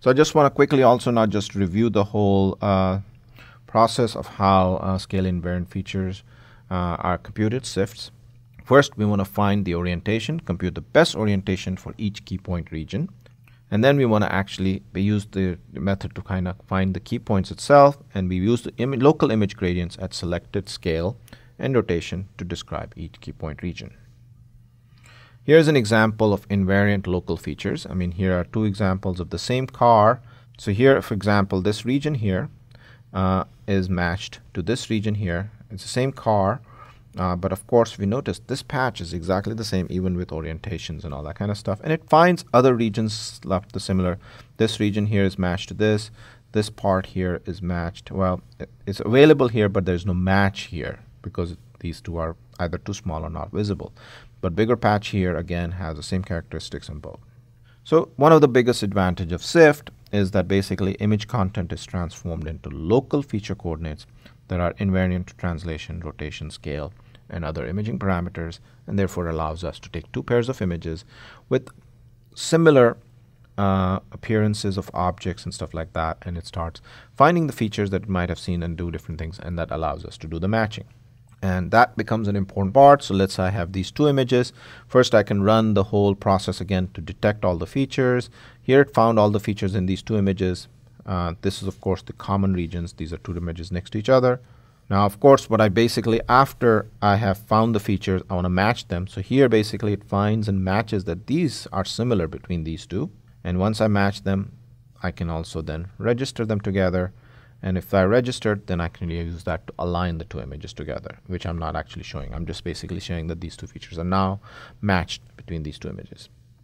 So I just want to quickly also now just review the whole uh, process of how uh, scale invariant features uh, are computed, SIFTs. First, we want to find the orientation, compute the best orientation for each key point region. And then we want to actually use the, the, method to kind of find the key points itself. And we use the Im local image gradients at selected scale and rotation to describe each key point region. Here's an example of invariant local features. I mean, here are two examples of the same car. So here, for example, this region here uh, is matched to this region here. It's the same car, uh, but of course, we notice this patch is exactly the same, even with orientations and all that kind of stuff. And it finds other regions left the similar. This region here is matched to this. This part here is matched. Well, it's available here, but there's no match here because these two are either too small or not visible. But bigger patch here again has the same characteristics in both. So one of the biggest advantage of SIFT is that basically image content is transformed into local feature coordinates that are invariant to translation, rotation, scale, and other imaging parameters, and therefore allows us to take two pairs of images with similar uh, appearances of objects and stuff like that, and it starts finding the features that it might have seen and do different things, and that allows us to do the matching and that becomes an important part. So let's say I have these two images. First, I can run the whole process again to detect all the features. Here it found all the features in these two images. Uh, this is, of course, the common regions. These are two images next to each other. Now, of course, what I basically, after I have found the features, I want to match them. So here, basically, it finds and matches that these are similar between these two. And once I match them, I can also then register them together and if I registered, then I can use that to align the two images together, which I'm not actually showing. I'm just basically showing that these two features are now matched between these two images.